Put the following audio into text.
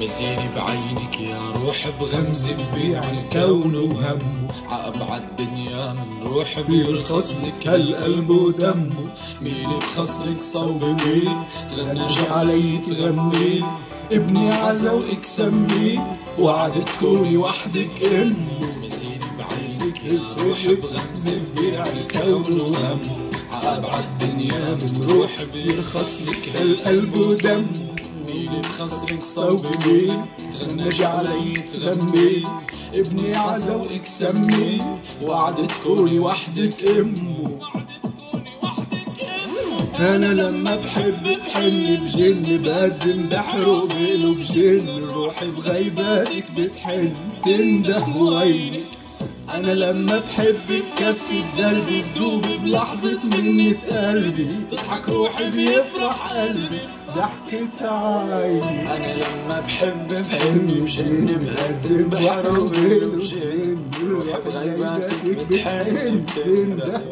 نسيني بعينك يا روح بغمز ببيع الكون وهمه عأبعد دنيا من روح بيرخص لك هالقلب ودمه ميلي بخصرك صوب ميل تغناش علي تغمي. ابني عزوقك سمي وعد تكوني وحدك امه نسيني بعينك يا روح بغمز ببيع الكون وهمه عأبعد دنيا من روح بيرخص لك هالقلب ودمه ميلي بخصرك صوب ميل تغناش علي تغمي ابني عزوقك سمي. وعد تكوني وحدك امه أنا لما بحب بحن بجن بقدم بحر وبينه بجن روحي بغيباتك بتحن. تنده وعينك أنا لما بحب بكفي الدرب بدوب بلحظة منة قلبي تضحك روحي بيفرح قلبي. ضحكة عيني. أنا لما بحب بحن بجن بقدم بحر وبينه بجن روحي بغيباتك بتحن تنده